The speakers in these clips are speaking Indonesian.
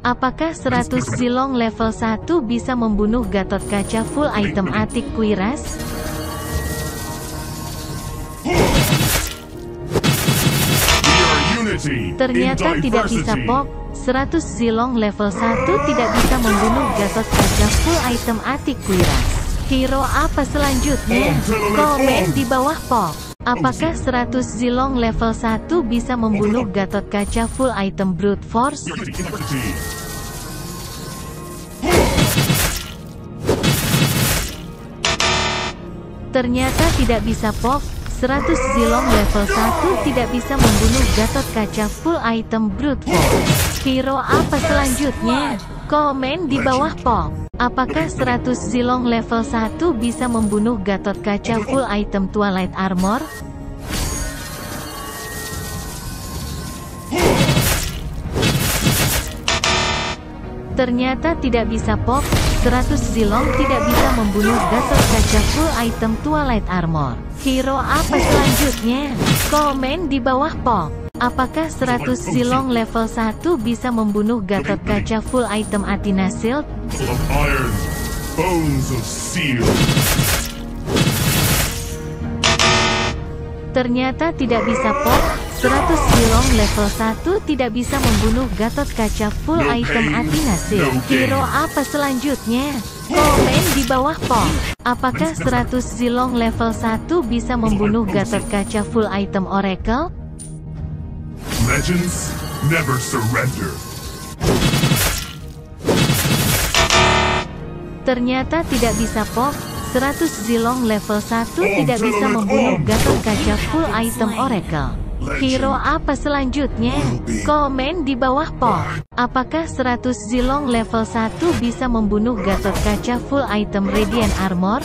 Apakah 100 Zilong level 1 bisa membunuh Gatot Kaca full item Atik Kuiras? Ternyata tidak bisa pok, 100 Zilong level 1 tidak bisa membunuh Gatot Kaca full item Atik Kuiras. Hero apa selanjutnya? Komen di bawah pok. Apakah 100 Zilong level 1 bisa membunuh Gatot Kaca full item Brute Force? Ternyata tidak bisa pok, 100 Zilong level 1 tidak bisa membunuh Gatot Kaca full item Brute Force. Hero apa selanjutnya? Komen di bawah pok. Apakah 100 Zilong level 1 bisa membunuh Gatot Kaca full item Twilight Armor? Ternyata tidak bisa pop, 100 Zilong tidak bisa membunuh Gatot Kaca full item Twilight Armor. Hero apa selanjutnya? Komen di bawah pop. Apakah 100 Zilong level 1 bisa membunuh Gatot Kaca full item Athena Shield? Ternyata tidak bisa pop, 100 Zilong level 1 tidak bisa membunuh Gatot Kaca full item Athena Shield. Hero apa selanjutnya? Komen di bawah pop. Apakah 100 Zilong level 1 bisa membunuh Gatot Kaca full item Oracle? Legends never surrender. Ternyata tidak bisa pop, 100 Zilong level 1 tidak bisa membunuh Gatot Kaca full item Oracle. Hero apa selanjutnya? Komen di bawah pop. Apakah 100 Zilong level 1 bisa membunuh Gatot Kaca full item Radiant Armor?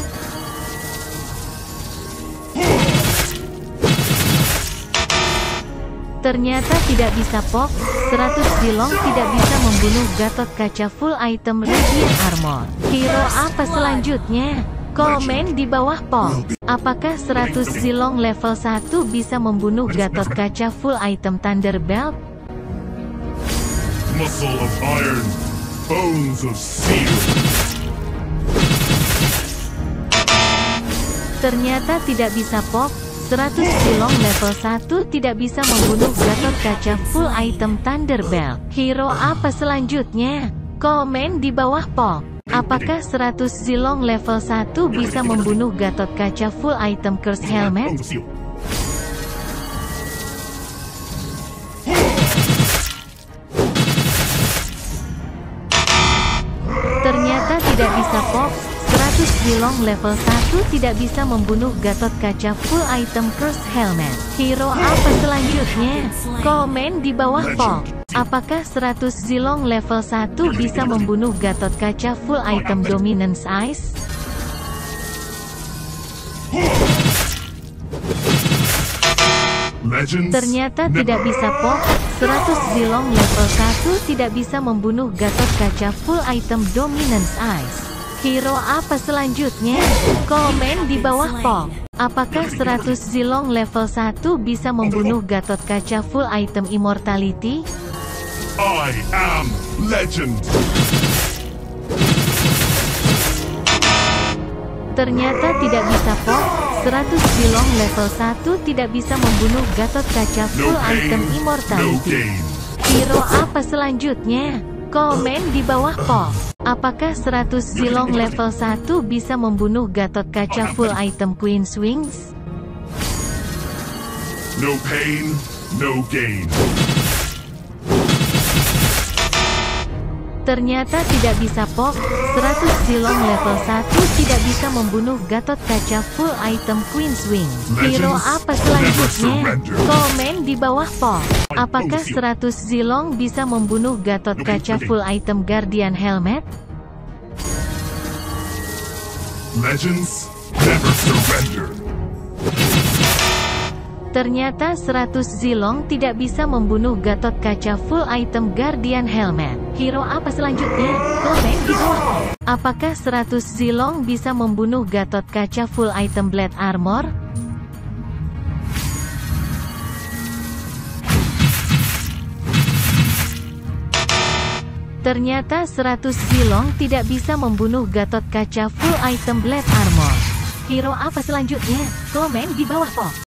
Ternyata tidak bisa pok, 100 Zilong tidak bisa membunuh Gatot Kaca full item Radiant Armor. Hero apa selanjutnya? Komen di bawah pok. Apakah 100 Zilong level 1 bisa membunuh Gatot Kaca full item Thunder Belt? Muscle of iron, bones of steel. Ternyata tidak bisa pok, 100 Zilong level 1 tidak bisa membunuh Gatot Kaca full item Thunderbelt. Hero apa selanjutnya? Komen di bawah pok. Apakah 100 Zilong level 1 bisa membunuh Gatot Kaca full item Curse Helmet? Ternyata tidak bisa pop, 100 Zilong level 1 tidak bisa membunuh Gatot Kaca full item Curse Helmet. Hero apa selanjutnya? Komen di bawah pop. Apakah 100 Zilong level 1 bisa membunuh Gatot Kaca full item Dominance Ice? Ternyata tidak bisa pop, 100 Zilong level 1 tidak bisa membunuh Gatot Kaca full item Dominance Ice. Hero apa selanjutnya? Komen di bawah pop. Apakah 100 Zilong level 1 bisa membunuh Gatot Kaca full item Immortality? I am legend. Ternyata tidak bisa pop, 100 Zilong level 1 tidak bisa membunuh Gatot Kaca full no item Immortality. No Hero apa selanjutnya? Komen di bawah pop. Apakah 100 Zilong level 1 bisa membunuh Gatot Kaca full item Queen's Wings? No pain, no gain. Ternyata tidak bisa pok, 100 Zilong level 1 tidak bisa membunuh Gatot Kaca full item Queen's Wing. Hero apa selanjutnya? Komen di bawah pok. Apakah 100 Zilong bisa membunuh Gatot Kaca full item Guardian Helmet? Legends never surrender. Ternyata 100 Zilong tidak bisa membunuh Gatot Kaca full item Guardian Helmet. Hero apa selanjutnya? Komen di bawah. Apakah 100 Zilong bisa membunuh Gatot Kaca full item Blade Armor? Ternyata 100 zilong tidak bisa membunuh Gatot Kaca full item Blade Armor. Hero apa selanjutnya? Komen di bawah po.